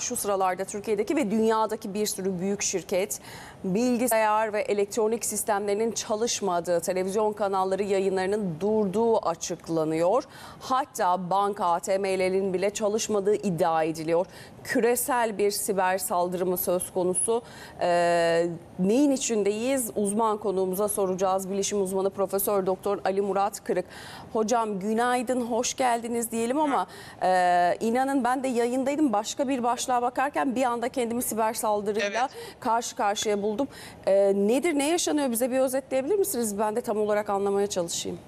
Şu sıralarda Türkiye'deki ve dünyadaki bir sürü büyük şirket bilgisayar ve elektronik sistemlerinin çalışmadığı, televizyon kanalları yayınlarının durduğu açıklanıyor. Hatta banka ATM'lerin bile çalışmadığı iddia ediliyor. Küresel bir siber saldırı mı söz konusu? Ee, neyin içindeyiz? Uzman konuğumuza soracağız. Bilişim uzmanı Profesör Doktor Ali Murat Kırık. Hocam günaydın, hoş geldiniz diyelim ama e, inanın ben de yayındaydım. Başka bir başlığa bakarken bir anda kendimi siber saldırıyla Evet. karşı karşıya buldum. E, nedir, ne yaşanıyor bize bir özetleyebilir misiniz? Ben de tam olarak anlamaya çalışayım.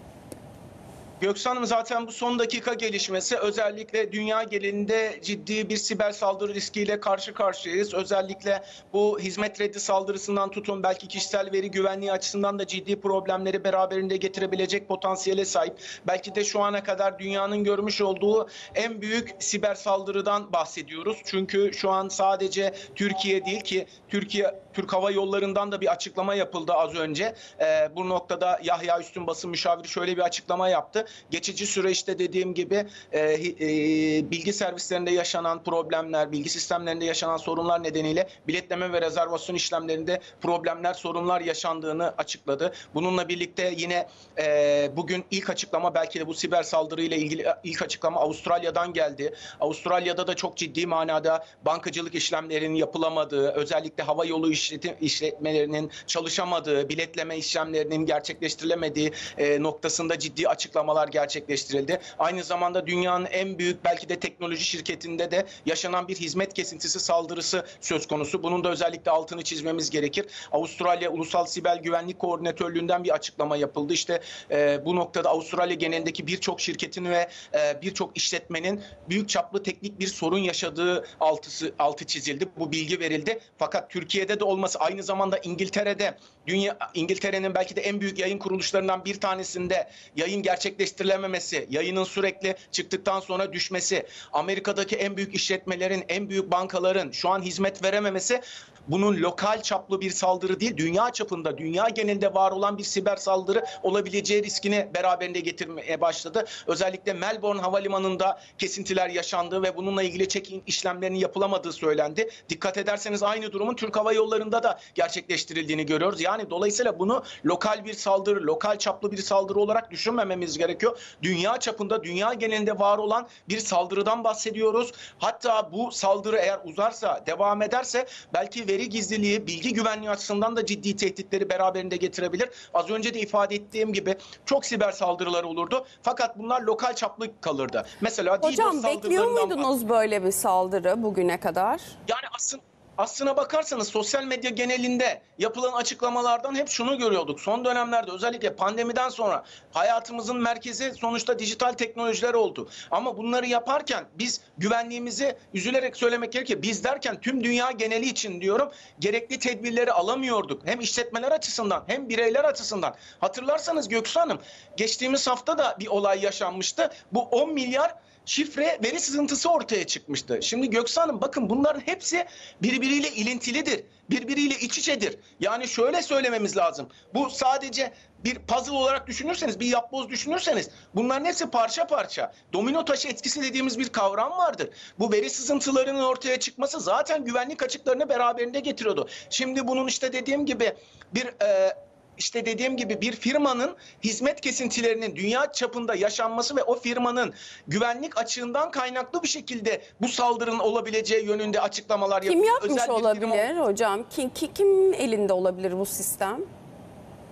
Göksu Hanım zaten bu son dakika gelişmesi özellikle dünya genelinde ciddi bir siber saldırı riskiyle karşı karşıyayız. Özellikle bu hizmet reddi saldırısından tutun belki kişisel veri güvenliği açısından da ciddi problemleri beraberinde getirebilecek potansiyele sahip. Belki de şu ana kadar dünyanın görmüş olduğu en büyük siber saldırıdan bahsediyoruz. Çünkü şu an sadece Türkiye değil ki Türkiye Türk Hava Yolları'ndan da bir açıklama yapıldı az önce. Ee, bu noktada Yahya Üstün basın müşaviri şöyle bir açıklama yaptı. Geçici süreçte dediğim gibi e, e, bilgi servislerinde yaşanan problemler, bilgi sistemlerinde yaşanan sorunlar nedeniyle biletleme ve rezervasyon işlemlerinde problemler, sorunlar yaşandığını açıkladı. Bununla birlikte yine e, bugün ilk açıklama belki de bu siber saldırıyla ilgili ilk açıklama Avustralya'dan geldi. Avustralya'da da çok ciddi manada bankacılık işlemlerinin yapılamadığı, özellikle hava yolu işletim, işletmelerinin çalışamadığı, biletleme işlemlerinin gerçekleştirilemediği e, noktasında ciddi açıklamalar gerçekleştirildi. Aynı zamanda dünyanın en büyük belki de teknoloji şirketinde de yaşanan bir hizmet kesintisi saldırısı söz konusu. Bunun da özellikle altını çizmemiz gerekir. Avustralya Ulusal Siber Güvenlik Koordinatörlüğü'nden bir açıklama yapıldı. İşte e, bu noktada Avustralya genelindeki birçok şirketin ve e, birçok işletmenin büyük çaplı teknik bir sorun yaşadığı altısı altı çizildi. Bu bilgi verildi. Fakat Türkiye'de de olması aynı zamanda İngiltere'de dünya İngiltere'nin belki de en büyük yayın kuruluşlarından bir tanesinde yayın gerçekleştirilememesi, yayının sürekli çıktıktan sonra düşmesi, Amerika'daki en büyük işletmelerin, en büyük bankaların şu an hizmet verememesi bunun lokal çaplı bir saldırı değil, dünya çapında, dünya genelinde var olan bir siber saldırı olabileceği riskini beraberinde getirmeye başladı. Özellikle Melbourne Havalimanı'nda kesintiler yaşandığı ve bununla ilgili check-in işlemlerinin yapılamadığı söylendi. Dikkat ederseniz aynı durumun Türk Hava Yolları'nda da gerçekleştirildiğini görüyoruz. Yani dolayısıyla bunu lokal bir saldırı, lokal çaplı bir saldırı olarak düşünmememiz gerekiyor. Dünya çapında, dünya genelinde var olan bir saldırıdan bahsediyoruz. Hatta bu saldırı eğer uzarsa, devam ederse belki veri gizliliği, bilgi güvenliği açısından da ciddi tehditleri beraberinde getirebilir. Az önce de ifade ettiğim gibi çok siber saldırılar olurdu. Fakat bunlar lokal çaplı kalırdı. Mesela Hocam bekliyor muydunuz böyle bir saldırı bugüne kadar? yani aslında Aslına bakarsanız sosyal medya genelinde yapılan açıklamalardan hep şunu görüyorduk. Son dönemlerde özellikle pandemiden sonra hayatımızın merkezi sonuçta dijital teknolojiler oldu. Ama bunları yaparken biz güvenliğimizi üzülerek söylemek gerekir. Biz derken tüm dünya geneli için diyorum gerekli tedbirleri alamıyorduk. Hem işletmeler açısından hem bireyler açısından. Hatırlarsanız Göksu Hanım geçtiğimiz hafta da bir olay yaşanmıştı. Bu 10 milyar şifre veri sızıntısı ortaya çıkmıştı. Şimdi Göksu Hanım bakın bunların hepsi birbiriyle ilintilidir. Birbiriyle iç içedir. Yani şöyle söylememiz lazım. Bu sadece bir puzzle olarak düşünürseniz, bir yapboz düşünürseniz bunların hepsi parça parça. Domino taşı etkisi dediğimiz bir kavram vardır. Bu veri sızıntılarının ortaya çıkması zaten güvenlik açıklarını beraberinde getiriyordu. Şimdi bunun işte dediğim gibi bir e, işte dediğim gibi bir firmanın hizmet kesintilerinin dünya çapında yaşanması ve o firmanın güvenlik açığından kaynaklı bir şekilde bu saldırının olabileceği yönünde açıklamalar Kim yapıyor. yapmış Özel bir firma- olabilir hocam? Kim, ki- kimin elinde olabilir bu sistem?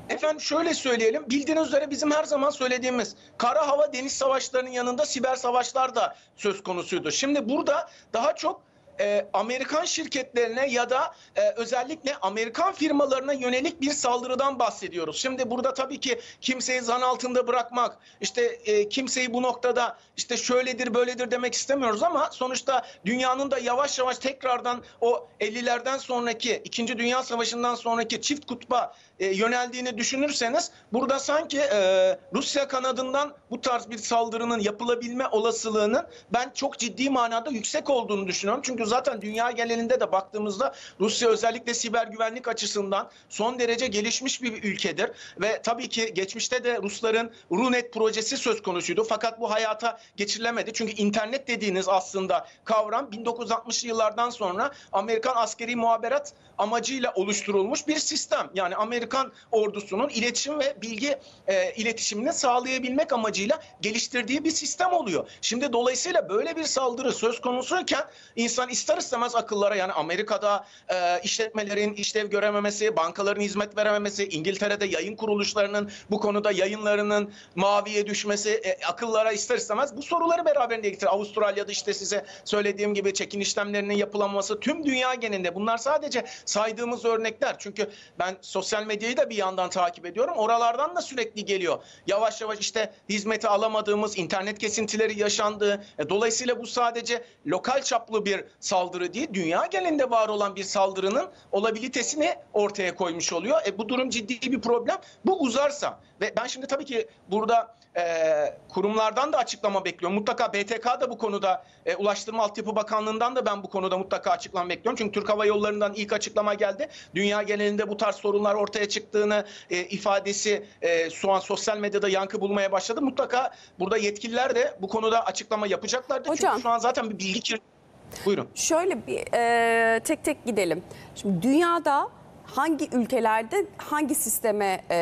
Efendim şöyle söyleyelim. Bildiğiniz üzere bizim her zaman söylediğimiz kara hava deniz savaşlarının yanında siber savaşlar da söz konusuydu. Şimdi burada daha çok e, Amerikan şirketlerine ya da e, özellikle Amerikan firmalarına yönelik bir saldırıdan bahsediyoruz. Şimdi burada tabii ki kimseyi zan altında bırakmak, işte e, kimseyi bu noktada işte şöyledir böyledir demek istemiyoruz ama sonuçta dünyanın da yavaş yavaş tekrardan o 50'lerden sonraki 2. Dünya Savaşı'ndan sonraki çift kutba e, yöneldiğini düşünürseniz burada sanki e, Rusya kanadından bu tarz bir saldırının yapılabilme olasılığının ben çok ciddi manada yüksek olduğunu düşünüyorum. Çünkü zaten dünya genelinde de baktığımızda Rusya özellikle siber güvenlik açısından son derece gelişmiş bir ülkedir. Ve tabii ki geçmişte de Rusların Runet projesi söz konusuydu. Fakat bu hayata geçirilemedi. Çünkü internet dediğiniz aslında kavram 1960'lı yıllardan sonra Amerikan askeri muhaberat amacıyla oluşturulmuş bir sistem. Yani Amerikan ordusunun iletişim ve bilgi e, iletişimini sağlayabilmek amacıyla geliştirdiği bir sistem oluyor. Şimdi dolayısıyla böyle bir saldırı söz konusuyken insan ister istemez akıllara yani Amerika'da e, işletmelerin işlev görememesi, bankaların hizmet verememesi, İngiltere'de yayın kuruluşlarının bu konuda yayınlarının maviye düşmesi e, akıllara ister istemez bu soruları beraberinde getirir. Avustralya'da işte size söylediğim gibi çekin işlemlerinin yapılamaması tüm dünya genelinde bunlar sadece saydığımız örnekler. Çünkü ben sosyal medyayı da bir yandan takip ediyorum. Oralardan da sürekli geliyor. Yavaş yavaş işte hizmeti alamadığımız internet kesintileri yaşandı. E, Dolayısıyla bu sadece lokal çaplı bir saldırı değil, dünya genelinde var olan bir saldırının olabilitesini ortaya koymuş oluyor. E, bu durum ciddi bir problem. Bu uzarsa ve ben şimdi tabii ki burada e, kurumlardan da açıklama bekliyorum. Mutlaka BTK da bu konuda, e, Ulaştırma Altyapı Bakanlığı'ndan da ben bu konuda mutlaka açıklama bekliyorum. Çünkü Türk Hava Yolları'ndan ilk açıklama geldi. Dünya genelinde bu tarz sorunlar ortaya çıktığını e, ifadesi e, şu an sosyal medyada yankı bulmaya başladı. Mutlaka burada yetkililer de bu konuda açıklama yapacaklardır. Hocam. Çünkü şu an zaten bir bilgi kir... Buyurun. Şöyle bir e, tek tek gidelim. Şimdi dünyada hangi ülkelerde hangi sisteme e,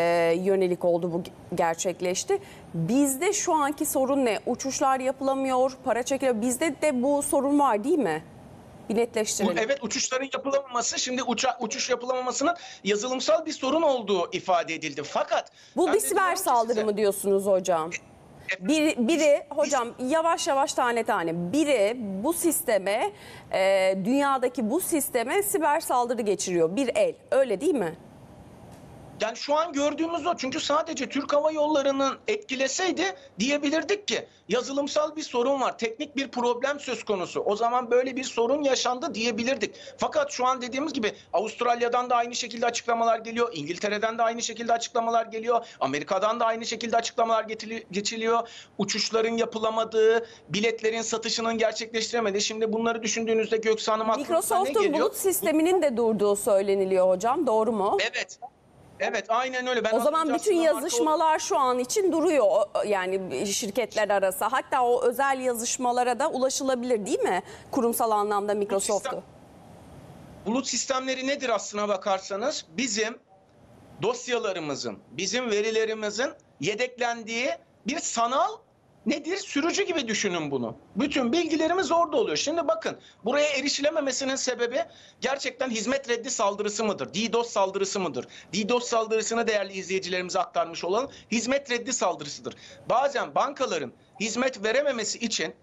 yönelik oldu bu gerçekleşti? Bizde şu anki sorun ne? Uçuşlar yapılamıyor, para çekiliyor. Bizde de bu sorun var değil mi? Bir netleştirelim. evet uçuşların yapılamaması şimdi uça, uçuş yapılamamasının yazılımsal bir sorun olduğu ifade edildi. Fakat Bu bir siber saldırı size- mı diyorsunuz hocam? Bir, biri hocam yavaş yavaş tane tane. Biri bu sisteme e, dünyadaki bu sisteme siber saldırı geçiriyor. Bir el. Öyle değil mi? Yani şu an gördüğümüz o. Çünkü sadece Türk Hava Yolları'nın etkileseydi diyebilirdik ki yazılımsal bir sorun var. Teknik bir problem söz konusu. O zaman böyle bir sorun yaşandı diyebilirdik. Fakat şu an dediğimiz gibi Avustralya'dan da aynı şekilde açıklamalar geliyor. İngiltere'den de aynı şekilde açıklamalar geliyor. Amerika'dan da aynı şekilde açıklamalar geçiliyor. Uçuşların yapılamadığı, biletlerin satışının gerçekleştiremediği. Şimdi bunları düşündüğünüzde Göksu Hanım aklınıza ne Microsoft'un geliyor? bulut sisteminin de durduğu söyleniliyor hocam doğru mu? Evet. Evet aynen öyle. Ben O zaman bütün yazışmalar şu an için duruyor yani şirketler arası. Hatta o özel yazışmalara da ulaşılabilir değil mi? Kurumsal anlamda Microsoft'u. Bulut sistemleri nedir aslına bakarsanız? Bizim dosyalarımızın, bizim verilerimizin yedeklendiği bir sanal nedir? Sürücü gibi düşünün bunu. Bütün bilgilerimiz orada oluyor. Şimdi bakın buraya erişilememesinin sebebi gerçekten hizmet reddi saldırısı mıdır? DDoS saldırısı mıdır? DDoS saldırısını değerli izleyicilerimize aktarmış olalım. Hizmet reddi saldırısıdır. Bazen bankaların hizmet verememesi için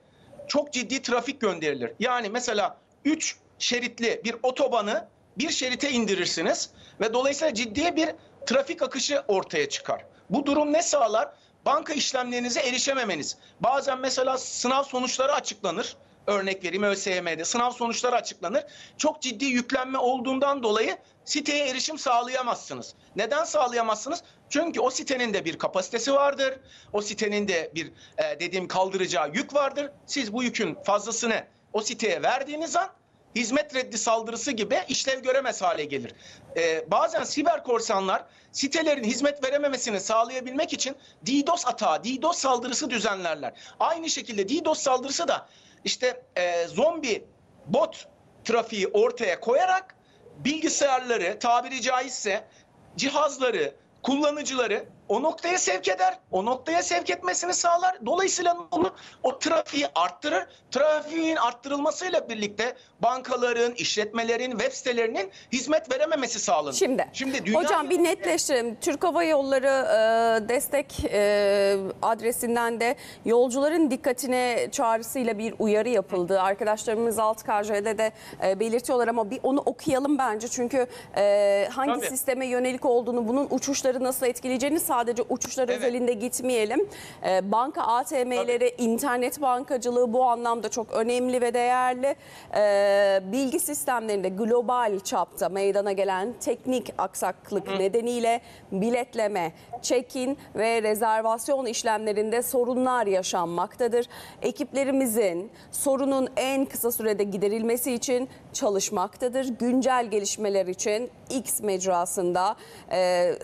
çok ciddi trafik gönderilir. Yani mesela 3 şeritli bir otobanı bir şerite indirirsiniz ve dolayısıyla ciddi bir trafik akışı ortaya çıkar. Bu durum ne sağlar? Banka işlemlerinize erişememeniz. Bazen mesela sınav sonuçları açıklanır. Örnek vereyim ÖSYM'de sınav sonuçları açıklanır. Çok ciddi yüklenme olduğundan dolayı siteye erişim sağlayamazsınız. Neden sağlayamazsınız? Çünkü o sitenin de bir kapasitesi vardır. O sitenin de bir e, dediğim kaldıracağı yük vardır. Siz bu yükün fazlasını o siteye verdiğiniz an hizmet reddi saldırısı gibi işlev göremez hale gelir. Ee, bazen siber korsanlar sitelerin hizmet verememesini sağlayabilmek için DDoS atağı, DDoS saldırısı düzenlerler. Aynı şekilde DDoS saldırısı da işte e, zombi bot trafiği ortaya koyarak bilgisayarları tabiri caizse cihazları, kullanıcıları o noktaya sevk eder. O noktaya sevk etmesini sağlar. Dolayısıyla onu o trafiği arttırır. Trafiğin arttırılmasıyla birlikte bankaların, işletmelerin, web sitelerinin hizmet verememesi sağlanır. Şimdi, Şimdi dünya hocam bir netleştirelim. Türk Hava Yolları e, destek e, adresinden de yolcuların dikkatine çağrısıyla bir uyarı yapıldı. Arkadaşlarımız alt KJ'de de e, belirtiyorlar ama bir onu okuyalım bence. Çünkü e, hangi Tabii. sisteme yönelik olduğunu, bunun uçuşları nasıl etkileyeceğini Sadece uçuşlar Evet. özelinde gitmeyelim. Ee, banka ATM'leri, internet bankacılığı bu anlamda çok önemli ve değerli. Ee, bilgi sistemlerinde global çapta meydana gelen teknik aksaklık nedeniyle biletleme, check-in ve rezervasyon işlemlerinde sorunlar yaşanmaktadır. Ekiplerimizin sorunun en kısa sürede giderilmesi için çalışmaktadır. Güncel gelişmeler için X mecrasında e,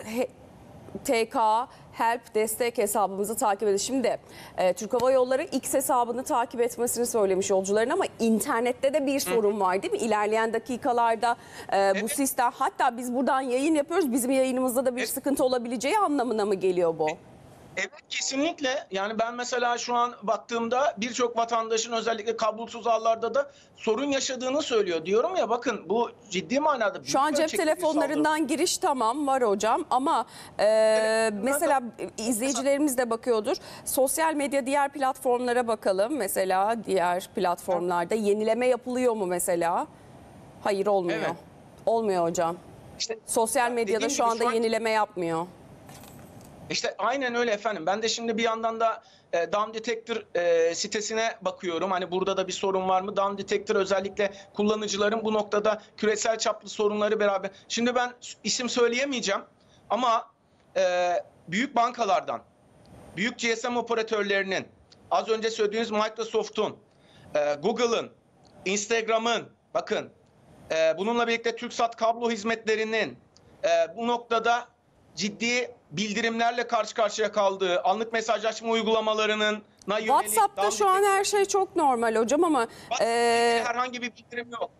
he- TK Help destek hesabımızı takip edin. Şimdi e, Türk Hava Yolları X hesabını takip etmesini söylemiş yolcuların ama internette de bir sorun var değil mi? İlerleyen dakikalarda e, bu sistem hatta biz buradan yayın yapıyoruz. Bizim yayınımızda da bir sıkıntı olabileceği anlamına mı geliyor bu? Evet kesinlikle. Yani ben mesela şu an baktığımda birçok vatandaşın özellikle kablosuz ağlarda da sorun yaşadığını söylüyor. Diyorum ya bakın bu ciddi manada büyük Şu an cep bir saldırı. telefonlarından giriş tamam var hocam ama e, mesela izleyicilerimiz de bakıyordur. Sosyal medya diğer platformlara bakalım. Mesela diğer platformlarda yenileme yapılıyor mu mesela? Hayır olmuyor. Evet. Olmuyor hocam. İşte Sosyal medyada şu anda şu an- yenileme yapmıyor. İşte aynen öyle efendim. Ben de şimdi bir yandan da e, Down Detector e, sitesine bakıyorum. Hani burada da bir sorun var mı? Down Detector özellikle kullanıcıların bu noktada küresel çaplı sorunları beraber. Şimdi ben isim söyleyemeyeceğim ama e, büyük bankalardan, büyük GSM operatörlerinin, az önce söylediğiniz Microsoft'un, e, Google'ın, Instagram'ın, bakın e, bununla birlikte TürkSat kablo hizmetlerinin e, bu noktada ciddi bildirimlerle karşı karşıya kaldığı, anlık mesajlaşma uygulamalarının yönelik WhatsApp'ta şu an her şey çok normal hocam ama e, herhangi bir bildirim yok.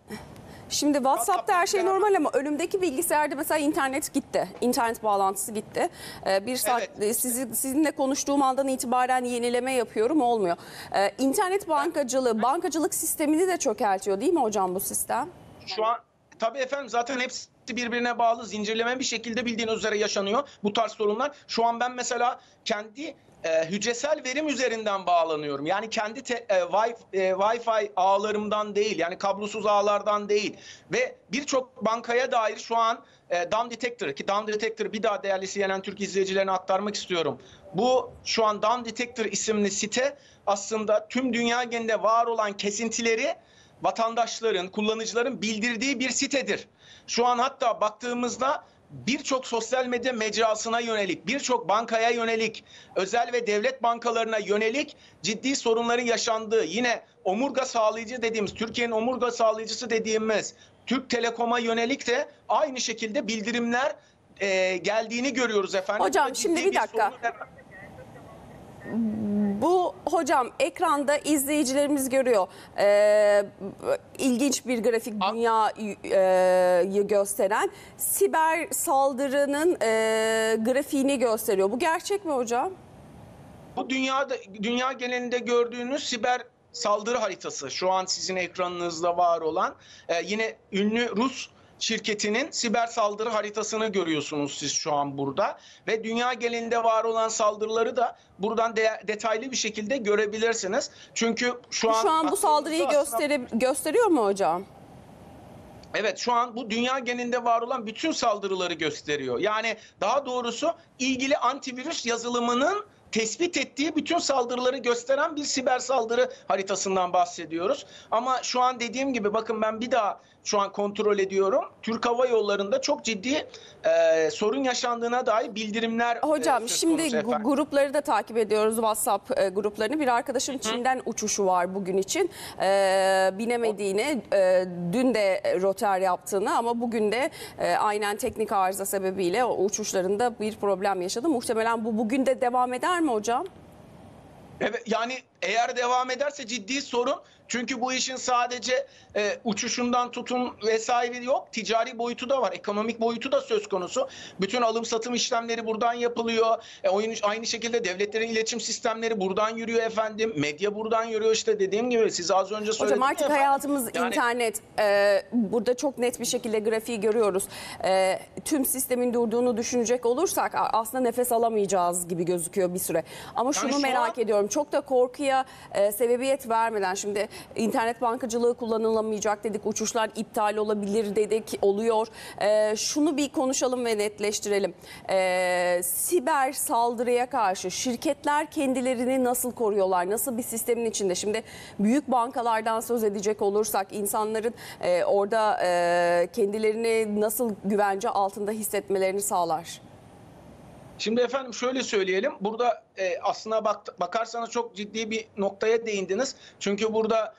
Şimdi WhatsApp'ta her şey normal ama önümdeki bilgisayarda mesela internet gitti. İnternet bağlantısı gitti. Ee, bir saat Evet. sizi, sizinle konuştuğum andan itibaren yenileme yapıyorum olmuyor. Ee, internet bankacılığı, bankacılık sistemini de çökertiyor değil mi hocam bu sistem? Şu an tabii efendim zaten hepsi birbirine bağlı zincirleme bir şekilde bildiğiniz üzere yaşanıyor bu tarz sorunlar. Şu an ben mesela kendi e, hücresel verim üzerinden bağlanıyorum. Yani kendi te, e, wi, e, Wi-Fi ağlarımdan değil yani kablosuz ağlardan değil ve birçok bankaya dair şu an e, Down Detector ki Down Detector bir daha değerli CNN Türk izleyicilerine aktarmak istiyorum. Bu şu an Down Detector isimli site aslında tüm dünya genelinde var olan kesintileri vatandaşların, kullanıcıların bildirdiği bir sitedir. Şu an hatta baktığımızda birçok sosyal medya mecrasına yönelik, birçok bankaya yönelik, özel ve devlet bankalarına yönelik ciddi sorunların yaşandığı, yine omurga sağlayıcı dediğimiz, Türkiye'nin omurga sağlayıcısı dediğimiz Türk Telekom'a yönelik de aynı şekilde bildirimler e, geldiğini görüyoruz efendim. Hocam, şimdi bir dakika. Bu hocam ekranda izleyicilerimiz görüyor. Ee, ilginç bir grafik dünyayı gösteren siber saldırının e, grafiğini gösteriyor. Bu gerçek mi hocam? Bu dünyada dünya genelinde gördüğünüz siber saldırı haritası şu an sizin ekranınızda var olan e, yine ünlü Rus şirketinin siber saldırı haritasını görüyorsunuz siz şu an burada ve dünya genelinde var olan saldırıları da buradan de- detaylı bir şekilde görebilirsiniz. Çünkü şu an Şu an bu saldırıyı gösteri, gösteriyor mu hocam? Evet şu an bu dünya genelinde var olan bütün saldırıları gösteriyor. Yani daha doğrusu ilgili antivirüs yazılımının tespit ettiği bütün saldırıları gösteren bir siber saldırı haritasından bahsediyoruz. Ama şu an dediğim gibi bakın ben bir daha şu an kontrol ediyorum. Türk Hava Yolları'nda çok ciddi e, sorun yaşandığına dair bildirimler e, Hocam söz şimdi grupları da takip ediyoruz WhatsApp e, gruplarını. Bir arkadaşın Çin'den uçuşu var bugün için. E, binemediğini, e, dün de roter yaptığını ama bugün de e, aynen teknik arıza sebebiyle o uçuşlarında bir problem yaşadı. Muhtemelen bu bugün de devam eder mi hocam? Evet yani eğer devam ederse ciddi sorun. Çünkü bu işin sadece e, uçuşundan tutun vesaire yok. Ticari boyutu da var. Ekonomik boyutu da söz konusu. Bütün alım satım işlemleri buradan yapılıyor. E, oyun, aynı şekilde devletlerin iletişim sistemleri buradan yürüyor efendim. Medya buradan yürüyor işte dediğim gibi. Size az önce söyledim. Hocam artık efendim. hayatımız Yani- internet. Ee, burada çok net bir şekilde grafiği görüyoruz. Ee, tüm sistemin durduğunu düşünecek olursak aslında nefes alamayacağız gibi gözüküyor bir süre. Ama şunu şu merak an- ediyorum. Çok da korkuya e, sebebiyet vermeden şimdi internet bankacılığı kullanılamayacak dedik, uçuşlar iptal olabilir dedik, oluyor. Ee, şunu bir konuşalım ve netleştirelim. Ee, siber saldırıya karşı şirketler kendilerini nasıl koruyorlar? Nasıl bir sistemin içinde? Şimdi büyük bankalardan söz edecek olursak insanların e, orada e, kendilerini nasıl güvence altında hissetmelerini sağlar? Şimdi efendim şöyle söyleyelim. Burada e, aslına bak, bakarsanız çok ciddi bir noktaya değindiniz. Çünkü burada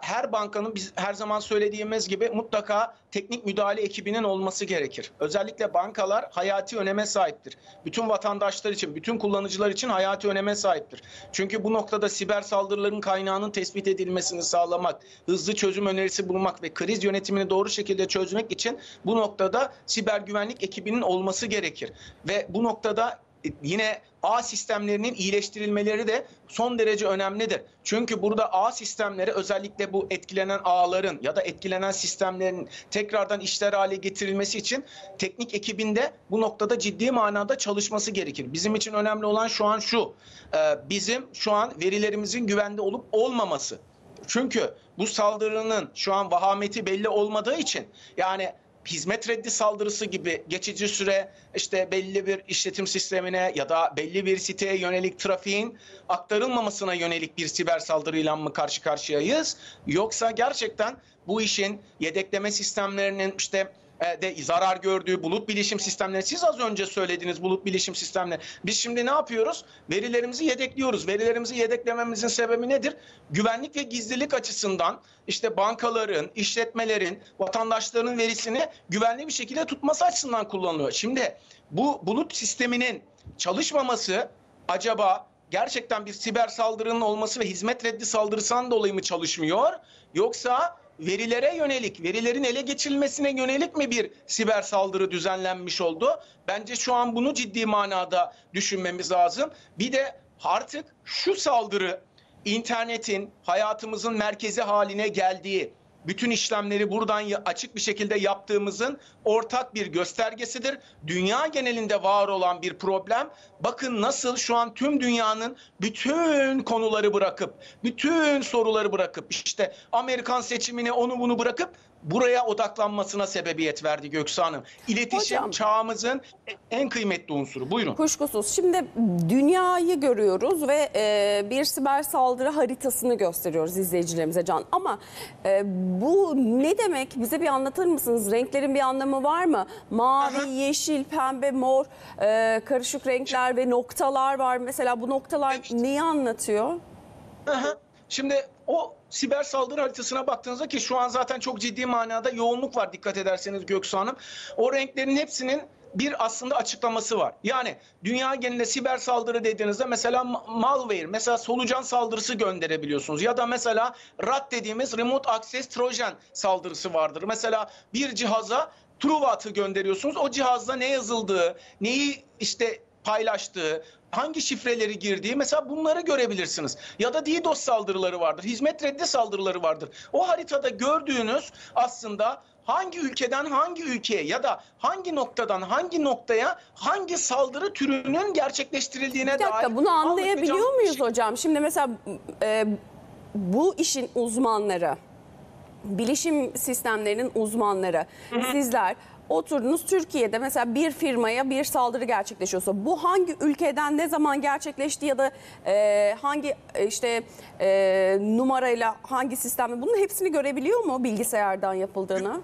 her bankanın biz her zaman söylediğimiz gibi mutlaka teknik müdahale ekibinin olması gerekir. Özellikle bankalar hayati öneme sahiptir. Bütün vatandaşlar için, bütün kullanıcılar için hayati öneme sahiptir. Çünkü bu noktada siber saldırıların kaynağının tespit edilmesini sağlamak, hızlı çözüm önerisi bulmak ve kriz yönetimini doğru şekilde çözmek için bu noktada siber güvenlik ekibinin olması gerekir. Ve bu noktada yine ağ sistemlerinin iyileştirilmeleri de son derece önemlidir. Çünkü burada ağ sistemleri özellikle bu etkilenen ağların ya da etkilenen sistemlerin tekrardan işler hale getirilmesi için teknik ekibinde bu noktada ciddi manada çalışması gerekir. Bizim için önemli olan şu an şu. e, Bizim şu an verilerimizin güvende olup olmaması. Çünkü bu saldırının şu an vahameti belli olmadığı için yani hizmet reddi saldırısı gibi geçici süre işte belli bir işletim sistemine ya da belli bir siteye yönelik trafiğin aktarılmamasına yönelik bir siber saldırıyla mı karşı karşıyayız? Yoksa gerçekten bu işin yedekleme sistemlerinin işte de zarar gördüğü bulut bilişim sistemleri. Siz az önce söylediğiniz bulut bilişim sistemleri. Biz şimdi ne yapıyoruz? Verilerimizi yedekliyoruz. Verilerimizi yedeklememizin sebebi nedir? Güvenlik ve gizlilik açısından işte bankaların işletmelerin vatandaşların verisini güvenli bir şekilde tutması açısından kullanılıyor. Şimdi bu bulut sisteminin çalışmaması acaba gerçekten bir siber saldırının olması ve hizmet reddi saldırısından dolayı mı çalışmıyor? Yoksa verilere yönelik, verilerin ele geçirilmesine yönelik mi bir siber saldırı düzenlenmiş oldu? Bence şu an bunu ciddi manada düşünmemiz lazım. Bir de artık şu saldırı internetin hayatımızın merkezi haline geldiği, bütün işlemleri buradan açık bir şekilde yaptığımızın ortak bir göstergesidir. Dünya genelinde var olan bir problem. Bakın nasıl şu an tüm dünyanın bütün konuları bırakıp, bütün soruları bırakıp işte Amerikan seçimini onu bunu bırakıp buraya odaklanmasına sebebiyet verdi Göksu Hanım. İletişim Hocam. çağımızın en kıymetli unsuru. Buyurun. Kuşkusuz. Şimdi dünyayı görüyoruz ve e, bir siber saldırı haritasını gösteriyoruz izleyicilerimize Can. Ama e, bu ne demek? Bize bir anlatır mısınız? Renklerin bir anlamı var mı? Mavi, yeşil, pembe, mor, e, karışık renkler ve noktalar var. Mesela bu noktalar Evet. neyi anlatıyor? Aha. Şimdi o siber saldırı haritasına baktığınızda ki şu an zaten çok ciddi manada yoğunluk var dikkat ederseniz Göksu Hanım. O renklerin hepsinin bir aslında açıklaması var. Yani dünya genelinde siber saldırı dediğinizde mesela ma- malware, mesela solucan saldırısı gönderebiliyorsunuz. Ya da mesela RAT dediğimiz Remote Access Trojan saldırısı vardır. Mesela bir cihaza Truvat'ı gönderiyorsunuz. O cihazda ne yazıldığı, neyi işte paylaştığı, hangi şifreleri girdiği mesela bunları görebilirsiniz. Ya da DDoS saldırıları vardır, hizmet reddi saldırıları vardır. O haritada gördüğünüz aslında hangi ülkeden hangi ülkeye ya da hangi noktadan hangi noktaya hangi saldırı türünün gerçekleştirildiğine Bir dakika dair bunu anlayabiliyor muyuz şey. hocam? Şimdi mesela e, bu işin uzmanları, bilişim sistemlerinin uzmanları, sizler oturdunuz Türkiye'de mesela bir firmaya bir saldırı gerçekleşiyorsa bu hangi ülkeden ne zaman gerçekleşti ya da e, hangi e, işte e, numarayla hangi sistemde bunun hepsini görebiliyor mu bilgisayardan yapıldığını?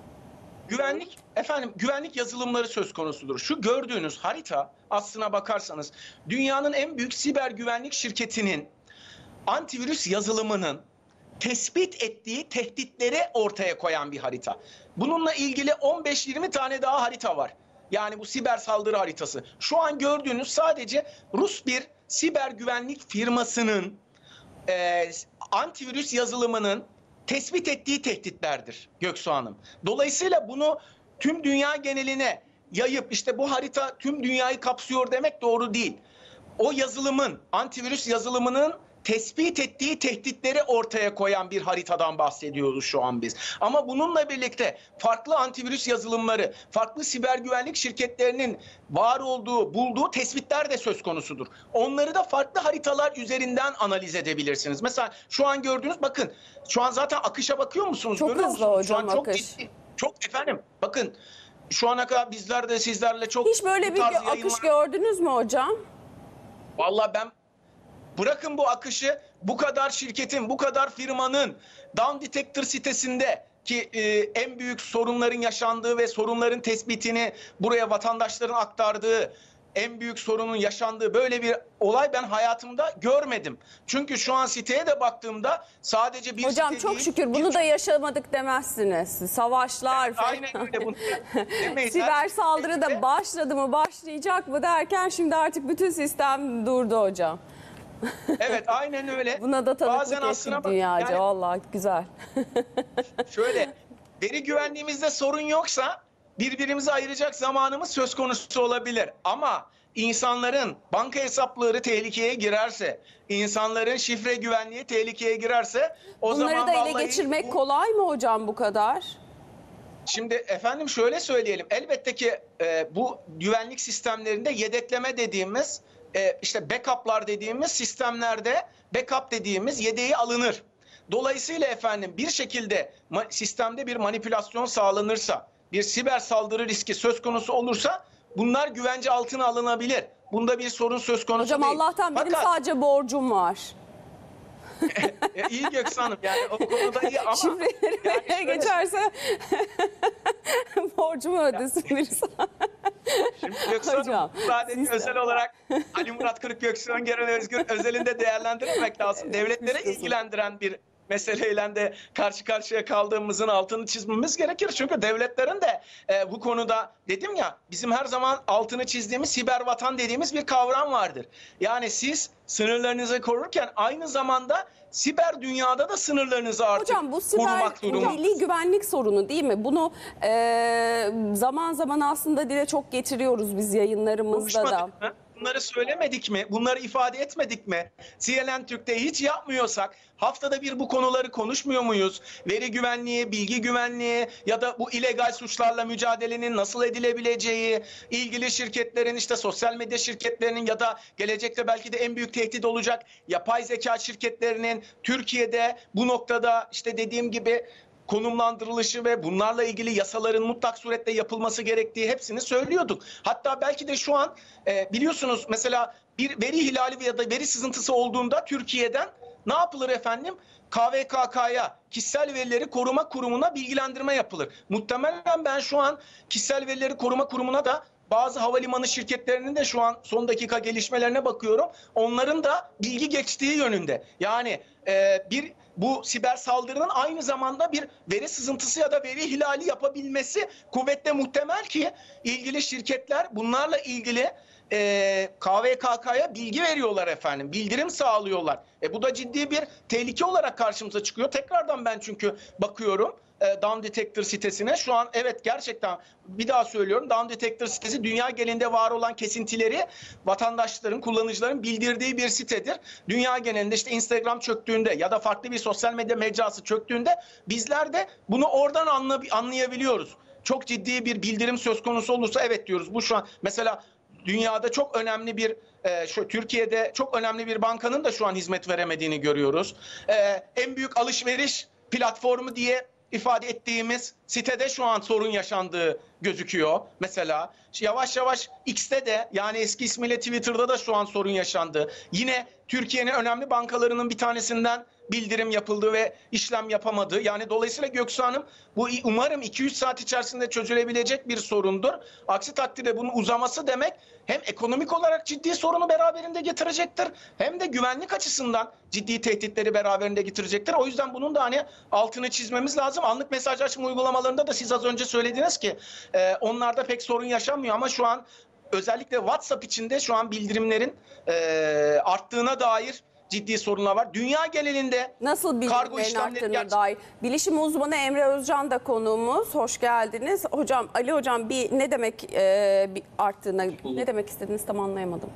Güvenlik efendim güvenlik yazılımları söz konusudur. Şu gördüğünüz harita aslına bakarsanız dünyanın en büyük siber güvenlik şirketinin antivirüs yazılımının tespit ettiği tehditleri ortaya koyan bir harita. Bununla ilgili 15-20 tane daha harita var. Yani bu siber saldırı haritası. Şu an gördüğünüz sadece Rus bir siber güvenlik firmasının e, antivirüs yazılımının tespit ettiği tehditlerdir Göksu Hanım. Dolayısıyla bunu tüm dünya geneline yayıp işte bu harita tüm dünyayı kapsıyor demek doğru değil. O yazılımın, antivirüs yazılımının tespit ettiği tehditleri ortaya koyan bir haritadan bahsediyoruz şu an biz. Ama bununla birlikte farklı antivirüs yazılımları, farklı siber güvenlik şirketlerinin var olduğu, bulduğu tespitler de söz konusudur. Onları da farklı haritalar üzerinden analiz edebilirsiniz. Mesela şu an gördüğünüz bakın şu an zaten akışa bakıyor musunuz? Çok Görüyor hızlı musunuz? Şu hocam an çok akış. ciddi. Çok efendim bakın şu ana kadar bizler de sizlerle çok Hiç böyle bir akış yayınlar- gördünüz mü hocam? Vallahi ben bırakın bu akışı bu kadar şirketin, bu kadar firmanın Down Detector sitesinde ki e, en büyük sorunların yaşandığı ve sorunların tespitini buraya vatandaşların aktardığı en büyük sorunun yaşandığı böyle bir olay ben hayatımda görmedim. Çünkü şu an siteye de baktığımda sadece bir Hocam site çok değil, şükür bunu da yaşamadık demezsiniz. Savaşlar falan. Aynen öyle bunu. Siber saldırı da başladı mı başlayacak mı derken şimdi artık bütün sistem durdu hocam. Evet aynen öyle. Buna da tanıklık ettik dünyaca yani vallahi güzel. Şöyle veri güvenliğimizde sorun yoksa birbirimizi ayıracak zamanımız söz konusu olabilir. Ama insanların banka hesapları tehlikeye girerse, insanların şifre güvenliği tehlikeye girerse o Bunları zaman da ele vallahi geçirmek bu- kolay mı hocam bu kadar? Şimdi efendim şöyle söyleyelim. Elbette ki e, bu güvenlik sistemlerinde yedekleme dediğimiz e, işte backup'lar dediğimiz sistemlerde backup dediğimiz yedeği alınır. Dolayısıyla efendim bir şekilde sistemde bir manipülasyon sağlanırsa, bir siber saldırı riski söz konusu olursa bunlar güvence altına alınabilir. Bunda bir sorun söz konusu Hocam değil. Allah'tan benim Fakat, sadece borcum var. E, iyi Göksu Hanım yani o konuda iyi ama Şifreleri yani şöyle- geçerse borcumu ödesin birisi. Şimdi Göksu Hocam, Hanım de- özel olarak Ali Murat Kırık Göksu Öngör'ün Özgür özelinde değerlendirmemek lazım. Devletlere Haklısın. ilgilendiren bir meseleyle de karşı karşıya kaldığımızın altını çizmemiz gerekir. Çünkü devletlerin de e, bu konuda dedim ya bizim her zaman altını çizdiğimiz siber vatan dediğimiz bir kavram vardır. Yani siz sınırlarınızı korurken aynı zamanda siber dünyada da sınırlarınızı artık Hocam bu siber milli güvenlik sorunu değil mi? Bunu e, zaman zaman aslında dile çok getiriyoruz biz yayınlarımızda da. Konuşmadık mı? Bunları söylemedik mi? Bunları ifade etmedik mi? CNN Türk'te hiç yapmıyorsak haftada bir bu konuları konuşmuyor muyuz? Veri güvenliği, bilgi güvenliği ya da bu illegal suçlarla mücadelenin nasıl edilebileceği, ilgili şirketlerin işte sosyal medya şirketlerinin ya da gelecekte belki de en büyük tehdit olacak yapay zeka şirketlerinin Türkiye'de bu noktada işte dediğim gibi konumlandırılışı ve bunlarla ilgili yasaların mutlak surette yapılması gerektiği hepsini söylüyorduk. Hatta belki de şu an e, biliyorsunuz mesela bir veri hilali ya da veri sızıntısı olduğunda Türkiye'den ne yapılır efendim? KVKK'ya, Kişisel Verileri Koruma Kurumu'na bilgilendirme yapılır. Muhtemelen ben şu an Kişisel Verileri Koruma Kurumu'na da bazı havalimanı şirketlerinin de şu an son dakika gelişmelerine bakıyorum. Onların da bilgi geçtiği yönünde. Yani e, bir bu siber saldırının aynı zamanda bir veri sızıntısı ya da veri hilali yapabilmesi kuvvetle muhtemel ki ilgili şirketler bunlarla ilgili e, KVKK'ya bilgi veriyorlar efendim. Bildirim sağlıyorlar. E, bu da ciddi bir tehlike olarak karşımıza çıkıyor. Tekrardan ben çünkü bakıyorum e, Down Detector sitesine. Şu an evet gerçekten bir daha söylüyorum. Down Detector sitesi dünya genelinde var olan kesintileri vatandaşların, kullanıcıların bildirdiği bir sitedir. Dünya genelinde işte Instagram çöktüğünde ya da farklı bir sosyal medya mecrası çöktüğünde bizler de bunu oradan anla, anlayabiliyoruz. Çok ciddi bir bildirim söz konusu olursa evet diyoruz. Bu şu an mesela dünyada çok önemli bir e, şu Türkiye'de çok önemli bir bankanın da şu an hizmet veremediğini görüyoruz. E, en büyük alışveriş platformu diye ifade ettiğimiz sitede şu an sorun yaşandığı gözüküyor mesela. Yavaş yavaş X'te de yani eski ismiyle Twitter'da da şu an sorun yaşandı. Yine Türkiye'nin önemli bankalarının bir tanesinden bildirim yapıldı ve işlem yapamadı. Yani dolayısıyla Göksu Hanım bu umarım 2-3 saat içerisinde çözülebilecek bir sorundur. Aksi takdirde bunun uzaması demek hem ekonomik olarak ciddi sorunu beraberinde getirecektir hem de güvenlik açısından ciddi tehditleri beraberinde getirecektir. O yüzden bunun da hani altını çizmemiz lazım. Anlık mesajlaşma uygulamalarında da siz az önce söylediniz ki e, onlarda pek sorun yaşanmıyor ama şu an özellikle WhatsApp içinde şu an bildirimlerin e, arttığına dair ciddi sorunlar var. Dünya genelinde Nasıl Kargo bilgilerin işlemleri arttığına gerçek- dair. Bilişim uzmanı Emre Özcan da konuğumuz. Hoş geldiniz. Hocam Ali hocam bir ne demek e, bir arttığına ne demek istediniz tam anlayamadım.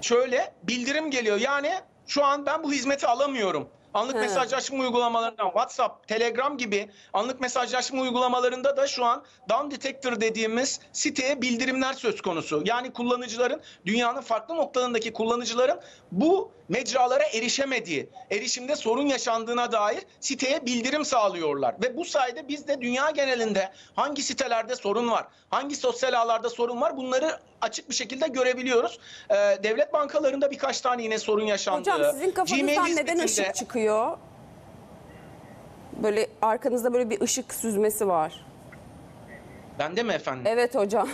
şöyle bildirim geliyor. Yani Şu an ben bu hizmeti alamıyorum. Anlık He. mesajlaşma uygulamalarından WhatsApp, Telegram gibi anlık mesajlaşma uygulamalarında da şu an down detector dediğimiz siteye bildirimler söz konusu. Yani kullanıcıların dünyanın farklı noktalarındaki kullanıcıların bu mecralara erişemediği, erişimde sorun yaşandığına dair siteye bildirim sağlıyorlar. Ve bu sayede biz de dünya genelinde hangi sitelerde sorun var, hangi sosyal ağlarda sorun var bunları açık bir şekilde görebiliyoruz. Ee, devlet bankalarında birkaç tane yine sorun yaşandı. Hocam sizin kafanızdan neden ışık çıkıyor? Böyle arkanızda böyle bir ışık süzmesi var. Bende mi efendim? Evet hocam.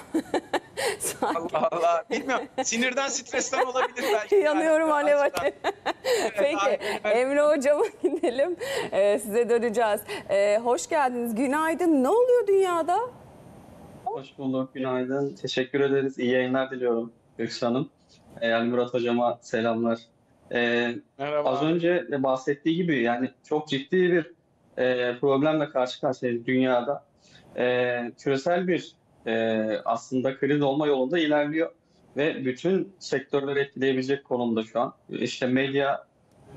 Allah Allah. Bilmiyorum. Sinirden, stresten olabilir belki. yanıyorum Yani alev alev. Evet, Peki aynen. Emre hocama gidelim. Ee, size döneceğiz. Ee, hoş geldiniz. Günaydın. Ne oluyor dünyada? Hoş bulduk, günaydın. Teşekkür ederiz. İyi yayınlar diliyorum Göksu Hanım. Ee, Ali Murat Hocama selamlar. Ee, Merhaba. az önce de bahsettiği gibi yani çok ciddi bir e, problemle karşı karşıyayız dünyada. Ee, küresel bir e, aslında kriz olma yolunda ilerliyor ve bütün sektörleri etkileyebilecek konumda şu an. İşte medya,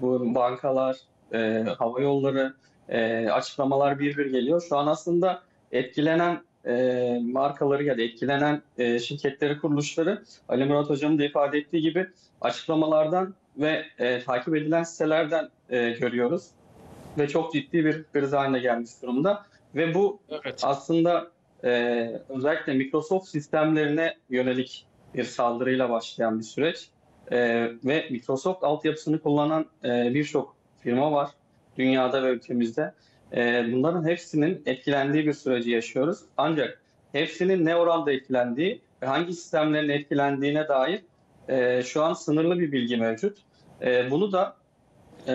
bu bankalar, e, hava yolları, e, açıklamalar bir bir geliyor. Şu an aslında etkilenen e, markaları ya da etkilenen e, şirketleri, kuruluşları Ali Murat Hocam'ın da ifade ettiği gibi açıklamalardan ve e, takip edilen sitelerden e, görüyoruz. Ve çok ciddi bir kriz haline gelmiş durumda. Ve bu Evet. aslında e, özellikle Microsoft sistemlerine yönelik bir saldırıyla başlayan bir süreç. E, ve Microsoft altyapısını kullanan e, birçok firma var dünyada ve ülkemizde. E, bunların hepsinin etkilendiği bir süreci yaşıyoruz. Ancak hepsinin ne oranda etkilendiği ve hangi sistemlerin etkilendiğine dair e, şu an sınırlı bir bilgi mevcut. E, bunu da e,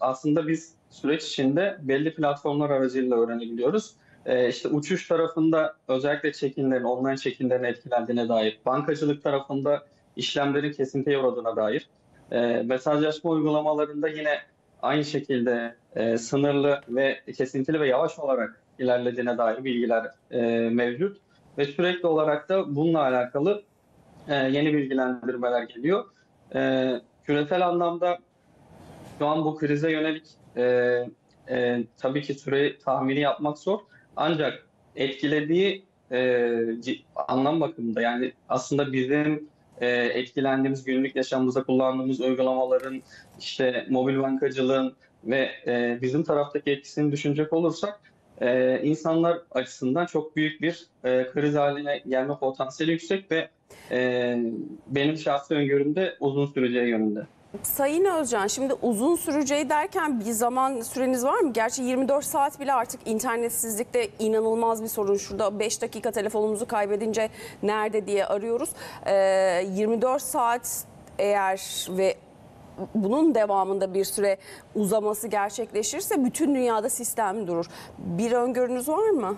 aslında biz süreç içinde belli platformlar aracılığıyla öğrenebiliyoruz. E, işte uçuş tarafında özellikle check-inlerin, online check-inlerin etkilendiğine dair, bankacılık tarafında işlemlerin kesintiye uğradığına dair, e, mesajlaşma uygulamalarında yine aynı şekilde e, sınırlı ve kesintili ve yavaş olarak ilerlediğine dair bilgiler e, mevcut. Ve sürekli olarak da bununla alakalı e, yeni bilgilendirmeler geliyor. E, küresel anlamda şu an bu krize yönelik e, e, tabii ki süre tahmini yapmak zor. Ancak etkilediği e, anlam bakımında yani aslında bizim e, etkilendiğimiz günlük yaşamımızda kullandığımız uygulamaların işte mobil bankacılığın ve e, bizim taraftaki etkisini düşünecek olursak e, insanlar açısından çok büyük bir e, kriz haline gelme potansiyeli yüksek ve e, benim şahsi öngörüm de uzun süreceği yönünde. Sayın Özcan şimdi uzun süreceği derken bir zaman süreniz var mı? Gerçi 24 saat bile artık internetsizlikte inanılmaz bir sorun. Şurada 5 dakika telefonumuzu kaybedince nerede diye arıyoruz. Ee, 24 saat eğer ve bunun devamında bir süre uzaması gerçekleşirse bütün dünyada sistem durur. Bir öngörünüz var mı?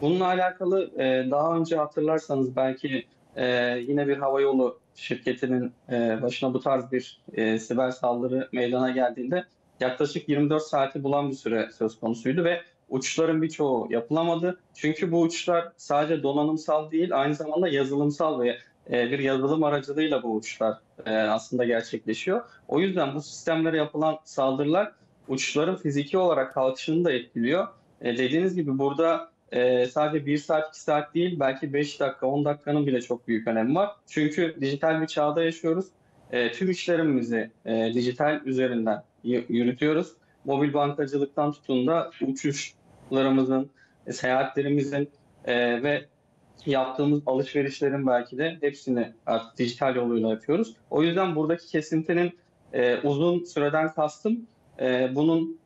Bununla alakalı e, daha önce hatırlarsanız belki e, yine bir havayolu şirketinin e, başına bu tarz bir e, siber saldırı meydana geldiğinde yaklaşık 24 saati bulan bir süre söz konusuydu ve uçuşların birçoğu yapılamadı. Çünkü bu uçuşlar sadece donanımsal değil aynı zamanda yazılımsal ve e, bir yazılım aracılığıyla bu uçuşlar e, aslında gerçekleşiyor. O yüzden bu sistemlere yapılan saldırılar uçuşların fiziki olarak kalkışını da etkiliyor. E, dediğiniz gibi burada e, sadece 1 saat 2 saat değil belki 5 dakika 10 dakikanın bile çok büyük önemi var. Çünkü dijital bir çağda yaşıyoruz. E, tüm işlerimizi e, dijital üzerinden yürütüyoruz. Mobil bankacılıktan tutun da uçuşlarımızın, e, seyahatlerimizin e, ve yaptığımız alışverişlerin belki de hepsini artık dijital yoluyla yapıyoruz. O yüzden buradaki kesintinin e, uzun süreden kastım e, bunun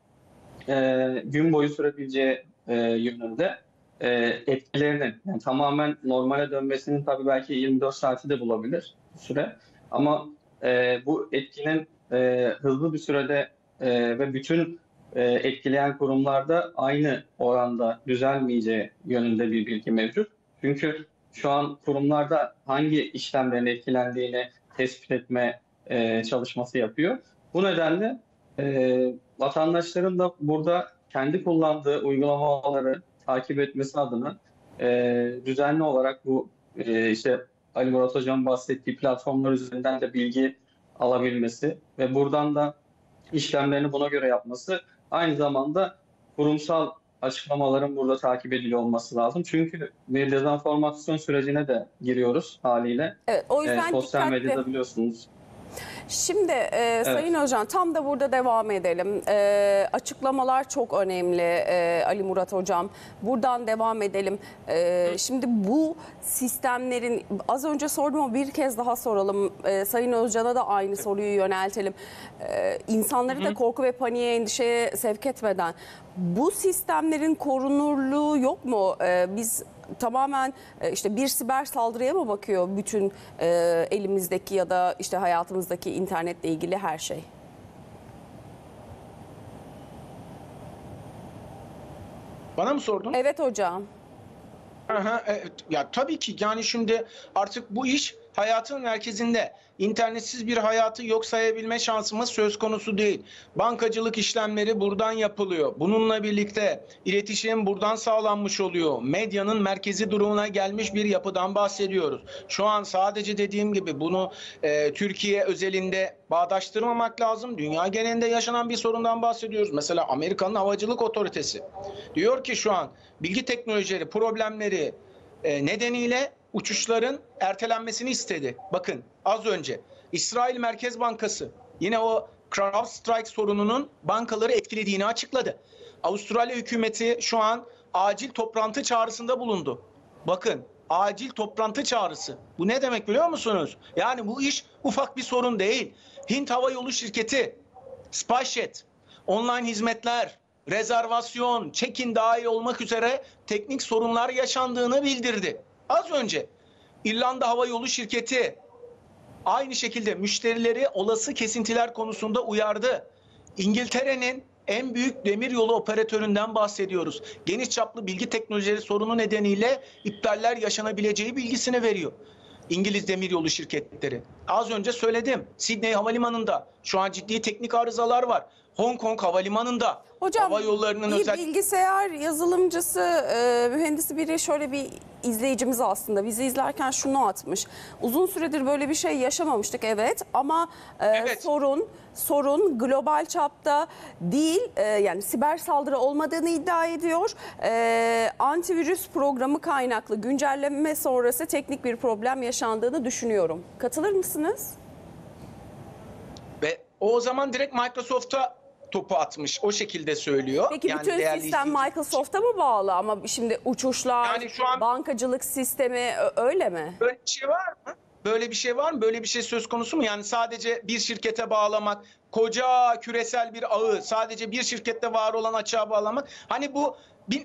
e, gün boyu sürebileceği e, yönünde e, etkilerinin yani tamamen normale dönmesinin tabii belki 24 saati de bulabilir bu süre. Ama e, bu etkinin e, hızlı bir sürede e, ve bütün e, etkileyen kurumlarda aynı oranda düzelmeyeceği yönünde bir bilgi mevcut. Çünkü şu an kurumlarda hangi işlemlerin etkilendiğini tespit etme e, çalışması yapıyor. Bu nedenle e, vatandaşların da burada kendi kullandığı uygulamaları takip etmesi adına e, düzenli olarak bu e, işte Ali Murat Hocam bahsettiği platformlar üzerinden de bilgi alabilmesi ve buradan da işlemlerini buna göre yapması aynı zamanda kurumsal açıklamaların burada takip ediliyor olması lazım. Çünkü bir dezenformasyon sürecine de giriyoruz haliyle. Evet, o yüzden sosyal dikkatli. medyada biliyorsunuz Şimdi e, Sayın Özcan tam da burada devam edelim. E, açıklamalar çok önemli e, Ali Murat Hocam. Buradan devam edelim. E, şimdi bu sistemlerin az önce sordum ama bir kez daha soralım. E, Sayın Özcan'a da aynı soruyu yöneltelim. E, insanları da korku ve paniğe endişeye sevk etmeden bu sistemlerin korunurluğu yok mu? E, biz tamamen e, işte bir siber saldırıya mı bakıyor bütün e, elimizdeki ya da işte hayatımızdaki internetle ilgili her şey? Bana mı sordun? Evet hocam. Aha, evet. Ya tabii ki yani şimdi artık bu iş hayatın merkezinde. İnternetsiz bir hayatı yok sayabilme şansımız söz konusu değil. Bankacılık işlemleri buradan yapılıyor. Bununla birlikte iletişim buradan sağlanmış oluyor. Medyanın merkezi durumuna gelmiş bir yapıdan bahsediyoruz. Şu an sadece dediğim gibi bunu e, Türkiye özelinde bağdaştırmamak lazım. Dünya genelinde yaşanan bir sorundan bahsediyoruz. Mesela Amerika'nın havacılık otoritesi diyor ki şu an bilgi teknolojileri problemleri e, nedeniyle uçuşların ertelenmesini istedi. Bakın az önce İsrail Merkez Bankası yine o CrowdStrike sorununun bankaları etkilediğini açıkladı. Avustralya hükümeti şu an acil toplantı çağrısında bulundu. Bakın acil toplantı çağrısı. Bu ne demek biliyor musunuz? Yani bu iş ufak bir sorun değil. Hint Hava Yolu şirketi, SpiceJet, online hizmetler, rezervasyon, check-in dahil olmak üzere teknik sorunlar yaşandığını bildirdi. Az önce İrlanda Hava Yolu şirketi aynı şekilde müşterileri olası kesintiler konusunda uyardı. İngiltere'nin en büyük demiryolu operatöründen bahsediyoruz. Geniş çaplı bilgi teknolojileri sorunu nedeniyle iptaller yaşanabileceği bilgisini veriyor. İngiliz demiryolu şirketleri. Az önce söyledim. Sydney Havalimanı'nda şu an ciddi teknik arızalar var. Hong Kong Havalimanı'nda Hocam hava yollarının bir özel bilgisayar yazılımcısı, e, mühendisi biri şöyle bir izleyicimiz aslında bizi izlerken şunu atmış. Uzun süredir böyle bir şey yaşamamıştık evet ama e, Evet. sorun sorun global çapta değil e, yani siber saldırı olmadığını iddia ediyor. E, antivirüs programı kaynaklı güncelleme sonrası teknik bir problem yaşandığını düşünüyorum. Katılır mısınız? ve o zaman direkt Microsoft'a topu atmış. O şekilde söylüyor. Peki Yani bütün sistem izleyici- Microsoft'a mı bağlı ama şimdi uçuşlar, Yani şu an- bankacılık sistemi öyle mi? Böyle bir şey var mı? Böyle bir şey var mı? Böyle bir şey söz konusu mu? Yani sadece bir şirkete bağlamak, koca küresel bir ağı sadece bir şirkette var olan açığa bağlamak. Hani bu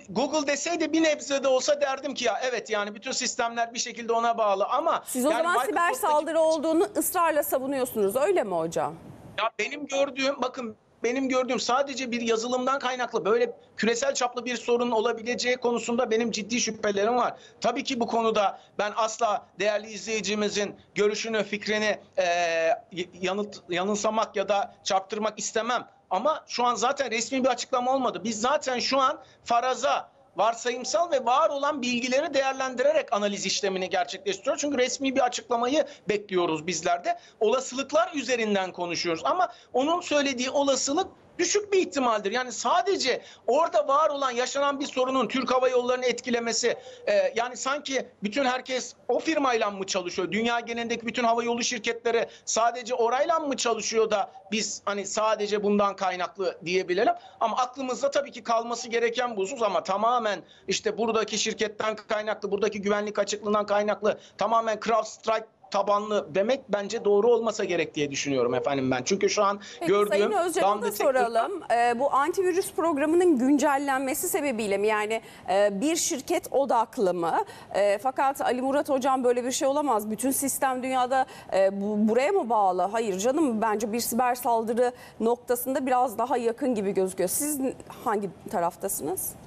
Google deseydi bir nebze de olsa derdim ki ya evet yani bütün sistemler bir şekilde ona bağlı ama Siz o yani zaman siber saldırı olduğunu ısrarla savunuyorsunuz öyle mi hocam? Ya benim gördüğüm bakın benim gördüğüm sadece bir yazılımdan kaynaklı böyle küresel çaplı bir sorun olabileceği konusunda benim ciddi şüphelerim var. Tabii ki bu konuda ben asla değerli izleyicimizin görüşünü, fikrini eee yanıt, yanılsamak ya da çarptırmak istemem. Ama şu an zaten resmi bir açıklama olmadı. Biz zaten şu an faraza varsayımsal ve var olan bilgileri değerlendirerek analiz işlemini gerçekleştiriyoruz. Çünkü resmi bir açıklamayı bekliyoruz bizler de. Olasılıklar üzerinden konuşuyoruz ama onun söylediği olasılık düşük bir ihtimaldir. Yani sadece orada var olan yaşanan bir sorunun Türk Hava Yolları'nı etkilemesi e, yani sanki bütün herkes o firmayla mı çalışıyor? Dünya genelindeki bütün hava yolu şirketleri sadece orayla mı çalışıyor da biz hani sadece bundan kaynaklı diyebilelim. Ama aklımızda tabii ki kalması gereken bu husus ama tamamen işte buradaki şirketten kaynaklı, buradaki güvenlik açıklığından kaynaklı tamamen CrowdStrike tabanlı demek bence doğru olmasa gerek diye düşünüyorum efendim ben. Çünkü şu an Peki gördüğüm Sayın Özcan'a da soralım. Ee, bu antivirüs programının güncellenmesi sebebiyle mi? Yani e, bir şirket odaklı mı? E, fakat Ali Murat Hocam böyle bir şey olamaz. Bütün sistem dünyada e, bu, buraya mı bağlı? Hayır canım bence bir siber saldırı noktasında biraz daha yakın gibi gözüküyor. Siz hangi taraftasınız?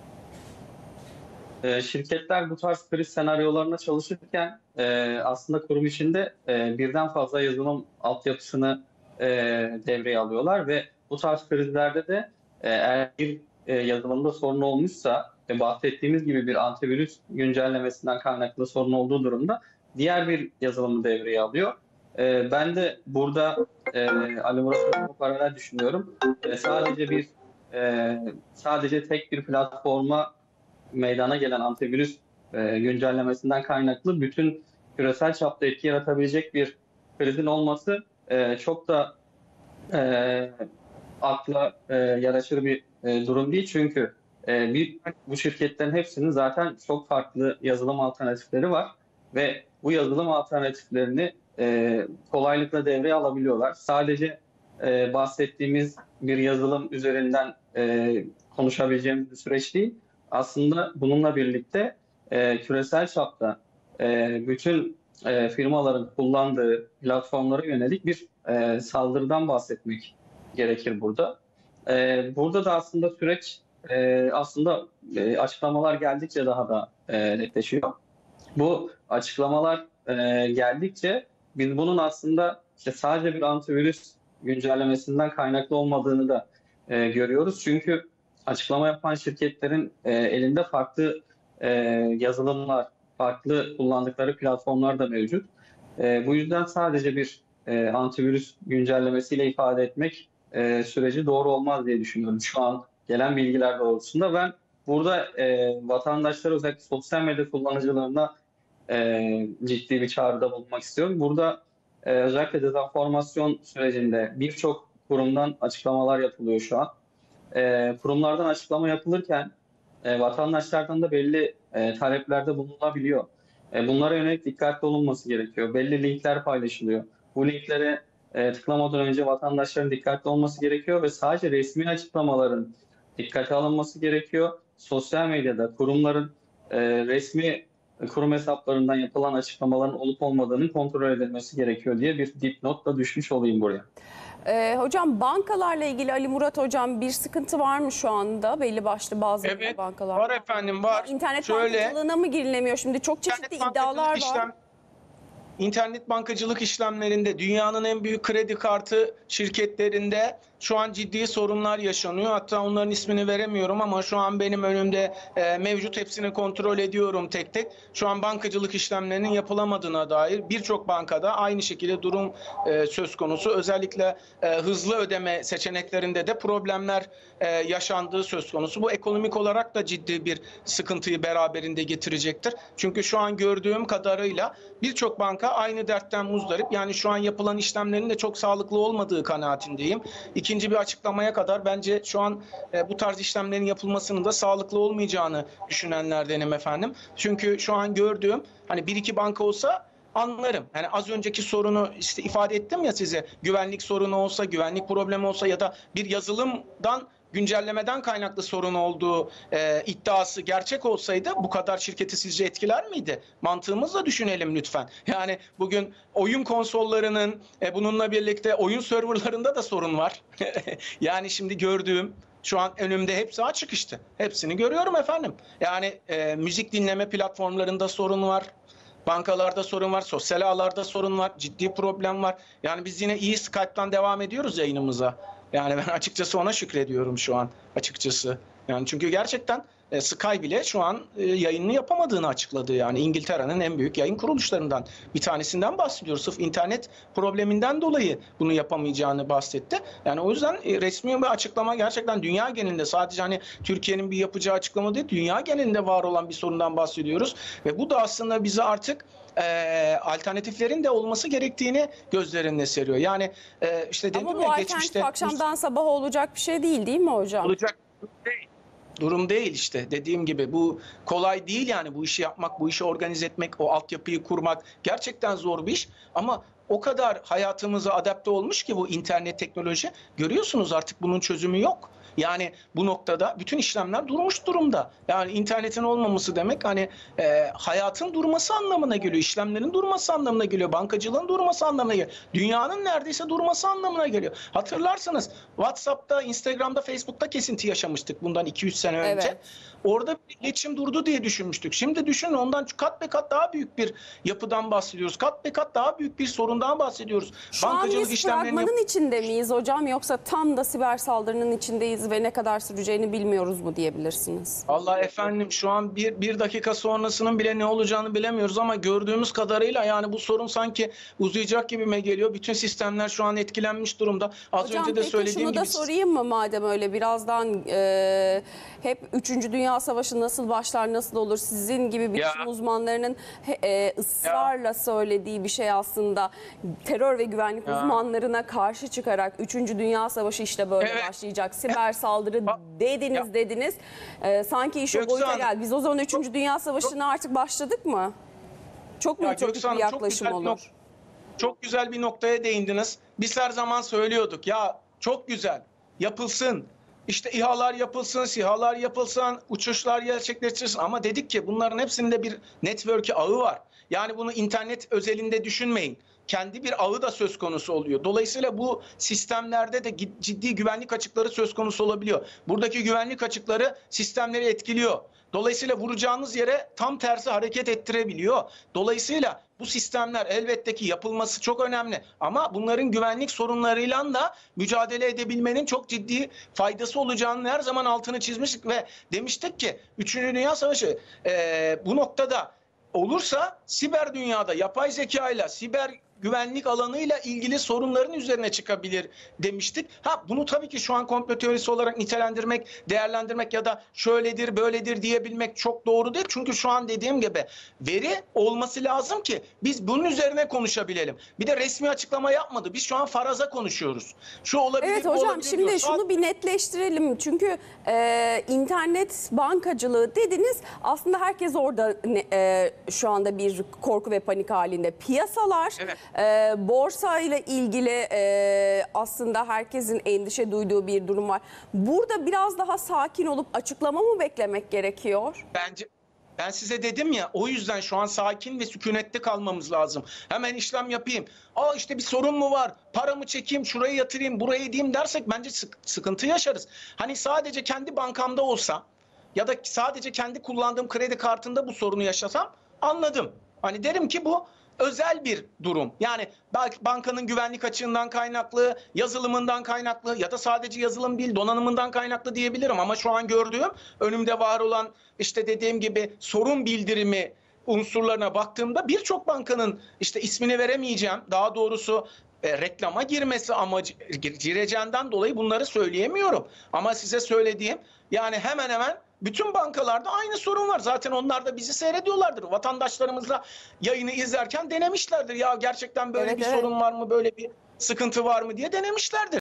Ee, şirketler bu tarz kriz senaryolarına çalışırken e, aslında kurum içinde e, birden fazla yazılım altyapısını e, devreye alıyorlar ve bu tarz krizlerde de e, eğer bir e, yazılımda sorun olmuşsa ve bahsettiğimiz gibi bir antivirüs güncellemesinden kaynaklı sorun olduğu durumda diğer bir yazılımı devreye alıyor e, ben de burada e, Ali Murat paralel düşünüyorum. E, sadece bir e, sadece tek bir platforma meydana gelen antivirüs e, güncellemesinden kaynaklı bütün küresel çapta etki yaratabilecek bir krizin olması e, çok da e, akla e, yaraşır bir e, durum değil. Çünkü e, bir, bu şirketlerin hepsinin zaten çok farklı yazılım alternatifleri var ve bu yazılım alternatiflerini e, kolaylıkla devreye alabiliyorlar. Sadece e, bahsettiğimiz bir yazılım üzerinden e, konuşabileceğimiz bir süreç değil. Aslında bununla birlikte e, küresel çapta e, bütün e, firmaların kullandığı platformlara yönelik bir e, saldırıdan bahsetmek gerekir burada. E, burada da aslında süreç e, aslında e, açıklamalar geldikçe daha da e, netleşiyor. Bu açıklamalar e, geldikçe biz bunun aslında işte sadece bir antivirüs güncellemesinden kaynaklı olmadığını da e, görüyoruz. Çünkü açıklama yapan şirketlerin e, elinde farklı e, yazılımlar, farklı kullandıkları platformlar da mevcut. E, bu yüzden sadece bir e, antivirüs güncellemesiyle ifade etmek e, süreci doğru olmaz diye düşünüyorum şu an gelen bilgiler doğrultusunda. Ben burada e, vatandaşlara özellikle sosyal medya kullanıcılarına e, ciddi bir çağrıda bulunmak istiyorum. Burada e, özellikle dezenformasyon sürecinde birçok kurumdan açıklamalar yapılıyor şu an. E, kurumlardan açıklama yapılırken e, vatandaşlardan da belli e, taleplerde bulunabiliyor. E, bunlara yönelik dikkatli olunması gerekiyor. Belli linkler paylaşılıyor. Bu linklere e, tıklamadan önce vatandaşların dikkatli olması gerekiyor ve sadece resmi açıklamaların dikkate alınması gerekiyor. Sosyal medyada kurumların e, resmi kurum hesaplarından yapılan açıklamaların olup olmadığının kontrol edilmesi gerekiyor diye bir dipnotla düşmüş olayım buraya. Ee, hocam bankalarla ilgili Ali Murat hocam bir sıkıntı var mı şu anda belli başlı bazı Evet bankalar? var efendim var. İnternet Şöyle, bankacılığına mı girilemiyor şimdi? Çok çeşitli iddialar var. işlem- İnternet bankacılık işlemlerinde dünyanın en büyük kredi kartı şirketlerinde şu an ciddi sorunlar yaşanıyor. Hatta onların ismini veremiyorum ama şu an benim önümde e, mevcut hepsini kontrol ediyorum tek tek. Şu an bankacılık işlemlerinin yapılamadığına dair birçok bankada aynı şekilde durum e, söz konusu. Özellikle e, hızlı ödeme seçeneklerinde de problemler e, yaşandığı söz konusu. Bu ekonomik olarak da ciddi bir sıkıntıyı beraberinde getirecektir. Çünkü şu an gördüğüm kadarıyla birçok banka aynı dertten muzdarip. Yani şu an yapılan işlemlerin de çok sağlıklı olmadığı kanaatindeyim. İkinci bir açıklamaya kadar bence şu an e, bu tarz işlemlerin yapılmasının da sağlıklı olmayacağını düşünenlerdenim efendim. Çünkü şu an gördüğüm hani bir iki banka olsa anlarım. Yani az önceki sorunu işte ifade ettim ya size. Güvenlik sorunu olsa, güvenlik problemi olsa ya da bir yazılımdan güncellemeden kaynaklı sorun olduğu e, iddiası gerçek olsaydı bu kadar şirketi sizce etkiler miydi? Mantığımızla düşünelim lütfen. Yani bugün oyun konsollarının e, bununla birlikte oyun serverlarında da sorun var. yani şimdi gördüğüm şu an önümde hepsi açık işte. Hepsini görüyorum efendim. Yani e, müzik dinleme platformlarında sorun var. Bankalarda sorun var, sosyal ağlarda sorun var, ciddi problem var. Yani biz yine iyi Skype'tan devam ediyoruz yayınımıza. Yani ben açıkçası ona şükrediyorum şu an açıkçası. Yani çünkü gerçekten e, Sky bile şu an e, yayınını yapamadığını açıkladı. Yani İngiltere'nin en büyük yayın kuruluşlarından bir tanesinden bahsediyoruz. Sırf internet probleminden dolayı bunu yapamayacağını bahsetti. Yani o yüzden e, resmi bir açıklama gerçekten dünya genelinde sadece hani Türkiye'nin bir yapacağı açıklama değil, dünya genelinde var olan bir sorundan bahsediyoruz. Ve bu da aslında bize artık e, alternatiflerin de olması gerektiğini gözlerinde seriyor. Yani e, işte dedim Ama bu ya geçmişte akşamdan sabaha olacak bir şey değil değil mi hocam? olacak değil. Durum değil işte dediğim gibi bu kolay değil yani bu işi yapmak, bu işi organize etmek, o altyapıyı kurmak gerçekten zor bir iş ama o kadar hayatımıza adapte olmuş ki bu internet teknoloji görüyorsunuz artık bunun çözümü yok. Yani bu noktada bütün işlemler durmuş durumda. Yani internetin olmaması demek hani e, hayatın durması anlamına geliyor. işlemlerin durması anlamına geliyor. Bankacılığın durması anlamına geliyor. Dünyanın neredeyse durması anlamına geliyor. Hatırlarsanız WhatsApp'ta, Instagram'da, Facebook'ta kesinti yaşamıştık bundan 2-3 sene önce. Evet. Orada bir iletişim durdu diye düşünmüştük. Şimdi düşünün ondan kat be kat daha büyük bir yapıdan bahsediyoruz. Kat be kat daha büyük bir sorundan bahsediyoruz. Şu an biz işlemlerini yap- fragmanın içinde miyiz hocam yoksa tam da siber saldırının içindeyiz ve ne kadar süreceğini bilmiyoruz mu diyebilirsiniz? Allah efendim şu an bir, bir dakika sonrasının bile ne olacağını bilemiyoruz ama gördüğümüz kadarıyla yani bu sorun sanki uzayacak gibime geliyor. Bütün sistemler şu an etkilenmiş durumda. Az Hocam önce de peki söylediğim şunu da sorayım mı madem öyle birazdan e, hep 3. Dünya Savaşı nasıl başlar nasıl olur sizin gibi bilişim Ya. uzmanlarının e, ısrarla söylediği bir şey aslında terör ve güvenlik Ya. uzmanlarına karşı çıkarak 3. Dünya Savaşı işte böyle Evet. başlayacak siber saldırı dediniz Ya. dediniz E, sanki iş o boyuta geldi biz o zaman 3. Dünya Savaşı'na artık başladık mı? Çok mu Ya ütopik bir çok yaklaşım bir olur? nok- Çok güzel bir noktaya değindiniz. Biz her zaman söylüyorduk ya çok güzel yapılsın. İşte İHA'lar yapılsın, SİHA'lar yapılsın, uçuşlar gerçekleştirilsin. Ama dedik ki bunların hepsinde bir network'ü ağı var. Yani bunu internet özelinde düşünmeyin. Kendi bir ağı da söz konusu oluyor. Dolayısıyla bu sistemlerde de ciddi güvenlik açıkları söz konusu olabiliyor. Buradaki güvenlik açıkları sistemleri etkiliyor. Dolayısıyla vuracağınız yere tam tersi hareket ettirebiliyor. Dolayısıyla bu sistemler elbette ki yapılması çok önemli. Ama bunların güvenlik sorunlarıyla da mücadele edebilmenin çok ciddi faydası olacağını her zaman altını çizmiştik ve demiştik ki 3. Dünya Savaşı eee, bu noktada olursa siber dünyada yapay zeka ile siber güvenlik alanıyla ilgili sorunların üzerine çıkabilir demiştik. Ha bunu tabii ki şu an komplo teorisi olarak nitelendirmek, değerlendirmek ya da şöyledir, böyledir diyebilmek çok doğru değil. Çünkü şu an dediğim gibi veri olması lazım ki biz bunun üzerine konuşabilelim. Bir de resmi açıklama yapmadı. Biz şu an faraza konuşuyoruz. Şu olabilir, Evet hocam olabilir şimdi diyor. şunu bir netleştirelim. Çünkü e, internet bankacılığı dediniz aslında herkes orada e, şu anda bir korku ve panik halinde. Piyasalar Evet. E, borsa ile ilgili e, aslında herkesin endişe duyduğu bir durum var. Burada biraz daha sakin olup açıklama mı beklemek gerekiyor? Bence ben size dedim ya o yüzden şu an sakin ve sükunette kalmamız lazım. Hemen işlem yapayım. Aa işte bir sorun mu var? Paramı çekeyim, şuraya yatırayım, buraya edeyim dersek bence sık- sıkıntı yaşarız. Hani sadece kendi bankamda olsa ya da sadece kendi kullandığım kredi kartında bu sorunu yaşasam anladım. Hani derim ki bu özel bir durum. Yani bankanın güvenlik açığından kaynaklı, yazılımından kaynaklı ya da sadece yazılım değil donanımından kaynaklı diyebilirim ama şu an gördüğüm önümde var olan işte dediğim gibi sorun bildirimi unsurlarına baktığımda birçok bankanın işte ismini veremeyeceğim. Daha doğrusu e, reklama girmesi amacı gireceğinden dolayı bunları söyleyemiyorum. Ama size söylediğim yani hemen hemen bütün bankalarda aynı sorun var. Zaten onlar da bizi seyrediyorlardır. Vatandaşlarımızla yayını izlerken denemişlerdir. Ya gerçekten böyle Evet, bir evet. sorun var mı, böyle bir sıkıntı var mı diye denemişlerdir.